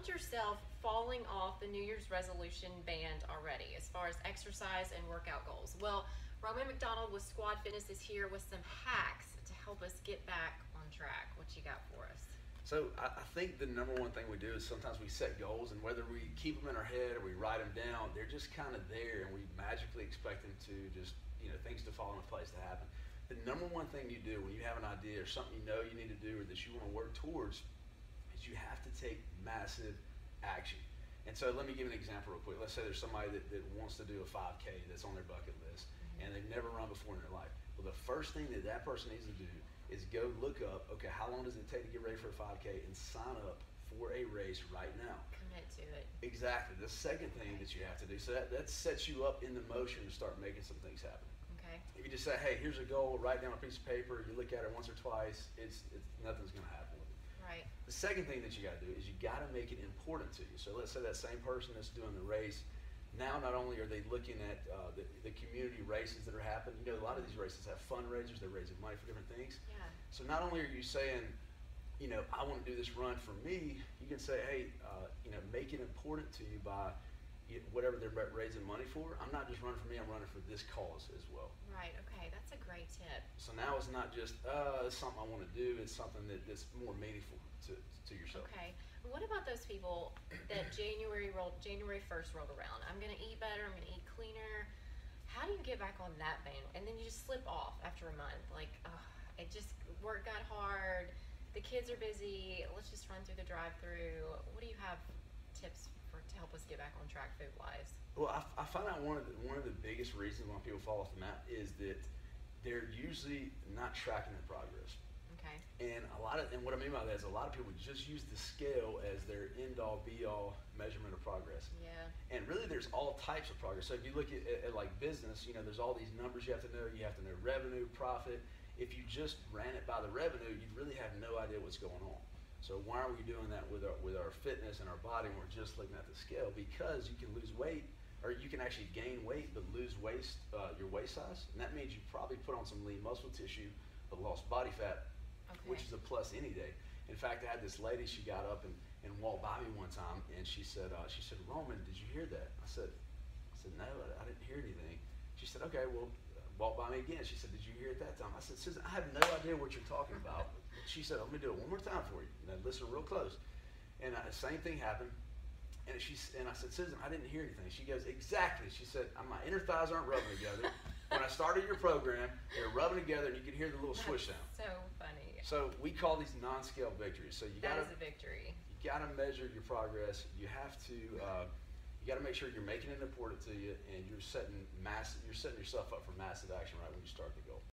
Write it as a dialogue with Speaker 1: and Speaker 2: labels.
Speaker 1: found yourself falling off the New Year's resolution band already as far as exercise and workout goals. Well, Roman McDonald with Squad Fitness is here with some hacks to help us get back on track. What you got for us?
Speaker 2: So I, think the number one thing we do is sometimes we set goals, and whether we keep them in our head or we write them down, they're just kind of there, and we magically expect them to just you know things to fall into place to happen. The number one thing you do when you have an idea or something you know you need to do or that you want to work towards you have to take massive action. And so let me give an example real quick. Let's say there's somebody that, that wants to do a 5K that's on their bucket list mm-hmm. and they've never run before in their life. Well, the first thing that that person needs to do is go look up, okay, how long does it take to get ready for a 5K and sign up for a race right now.
Speaker 1: Commit to it.
Speaker 2: Exactly. The second thing that you have to do, so that, that sets you up in the motion to start making some things happen.
Speaker 1: Okay.
Speaker 2: If you just say, hey, here's a goal, write down a piece of paper, you look at it once or twice, it's, it's nothing's going to happen with it. Second thing that you got to do is you got to make it important to you. So let's say that same person that's doing the race, now not only are they looking at uh, the, the community races that are happening, you know, a lot of these races have fundraisers, they're raising money for different things.
Speaker 1: Yeah.
Speaker 2: So not only are you saying, you know, I want to do this run for me, you can say, hey, uh, you know, make it important to you by whatever they're raising money for. I'm not just running for me, I'm running for this cause as well.
Speaker 1: Right. Okay. That's a great tip.
Speaker 2: So now it's not just, uh, it's something I want to do, it's something that, that's more meaningful to, to yourself.
Speaker 1: Okay. What about those people that January rolled January first rolled around? I'm gonna eat better. I'm gonna eat cleaner. How do you get back on that band? And then you just slip off after a month. Like, oh, it just work got hard. The kids are busy. Let's just run through the drive-through. What do you have get back on track food wise?
Speaker 2: Well, I, I find out one of the, one of the biggest reasons why people fall off the map is that they're usually not tracking their progress.
Speaker 1: Okay.
Speaker 2: And a lot of, and what I mean by that is a lot of people just use the scale as their end all be all measurement of progress.
Speaker 1: Yeah.
Speaker 2: And really, there's all types of progress. So if you look at, at, at like business, you know, there's all these numbers you have to know. You have to know revenue, profit. If you just ran it by the revenue, you'd really have no idea what's going on. So why are we doing that with our with our fitness and our body? And we're just looking at the scale because you can lose weight, or you can actually gain weight but lose waist uh, your waist size, and that means you probably put on some lean muscle tissue but lost body fat, which is a plus any day. In fact, I had this lady. She got up and, and walked by me one time, and she said, uh, "She said, Roman, did you hear that?" I said, "I said no, I, I didn't hear anything." She said, "Okay, well." Uh, Walk by me again. She said, "Did you hear it that time?" I said, "Susan, I have no idea what you're talking about." She said, "Let me do it one more time for you." Now listen real close. And the same thing happened. And she and I said, "Susan, I didn't hear anything." She goes, "Exactly." She said, "Uh, "My inner thighs aren't rubbing together." when I started your program, they were rubbing together, and you could hear the little swish sound.
Speaker 1: So funny.
Speaker 2: So we call these non-scale victories. So you
Speaker 1: that
Speaker 2: gotta
Speaker 1: is a victory.
Speaker 2: you gotta measure your progress. You have to uh, you gotta make sure you're making it important to you, and you're setting mass you're setting yourself up for massive action right when you start the goal.